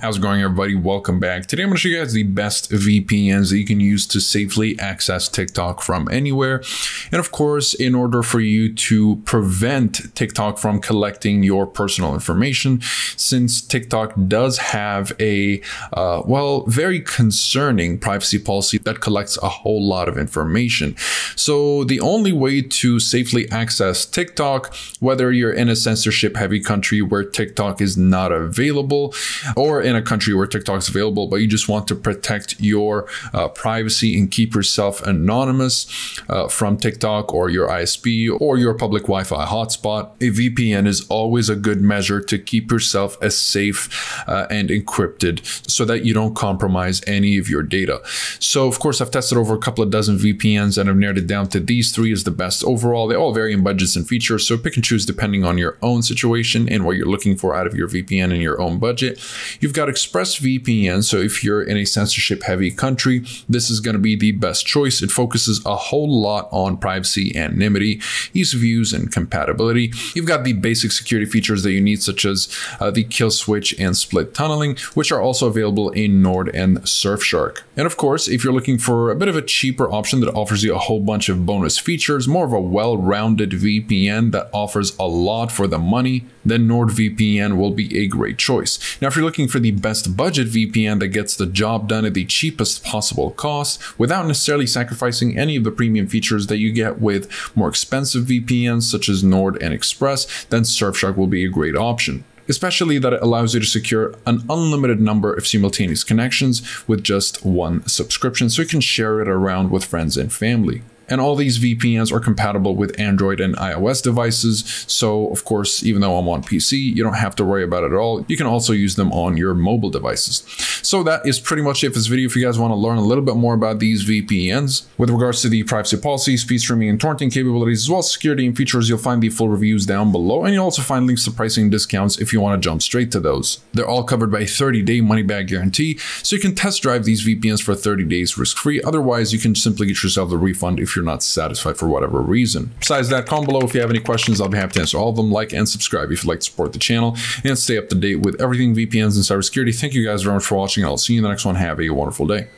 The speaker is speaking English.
How's it going everybody? Welcome back. Today I'm going to show you guys the best VPNs that you can use to safely access TikTok from anywhere. And of course, in order for you to prevent TikTok from collecting your personal information, since TikTok does have a, uh, well, very concerning privacy policy that collects a whole lot of information. So the only way to safely access TikTok, whether you're in a censorship heavy country where TikTok is not available or in a country where TikTok is available, but you just want to protect your uh, privacy and keep yourself anonymous uh, from TikTok or your ISP or your public Wi Fi hotspot, a VPN is always a good measure to keep yourself as safe uh, and encrypted so that you don't compromise any of your data. So, of course, I've tested over a couple of dozen VPNs and I've narrowed it down to these three as the best overall. They all vary in budgets and features, so pick and choose depending on your own situation and what you're looking for out of your VPN and your own budget. You've got ExpressVPN. So if you're in a censorship heavy country, this is going to be the best choice. It focuses a whole lot on privacy, anonymity, ease of use, and compatibility. You've got the basic security features that you need, such as uh, the kill switch and split tunneling, which are also available in Nord and Surfshark. And of course, if you're looking for a bit of a cheaper option that offers you a whole bunch of bonus features, more of a well-rounded VPN that offers a lot for the money, then NordVPN will be a great choice. Now, if you're looking for the best budget VPN that gets the job done at the cheapest possible cost without necessarily sacrificing any of the premium features that you get with more expensive VPNs such as Nord and Express, then Surfshark will be a great option especially that it allows you to secure an unlimited number of simultaneous connections with just one subscription so you can share it around with friends and family. And all these VPNs are compatible with Android and iOS devices. So of course, even though I'm on PC, you don't have to worry about it at all. You can also use them on your mobile devices. So that is pretty much it for this video. If you guys want to learn a little bit more about these VPNs with regards to the privacy policy, speed streaming and torrenting capabilities, as well as security and features, you'll find the full reviews down below. And you'll also find links to pricing discounts if you want to jump straight to those. They're all covered by a 30 day money back guarantee. So you can test drive these VPNs for 30 days risk free. Otherwise, you can simply get yourself the refund if you're not satisfied for whatever reason. Besides that, comment below if you have any questions. I'll be happy to answer all of them. Like and subscribe if you'd like to support the channel and stay up to date with everything VPNs and cybersecurity. Thank you guys very much for I'll see you in the next one. Have a wonderful day.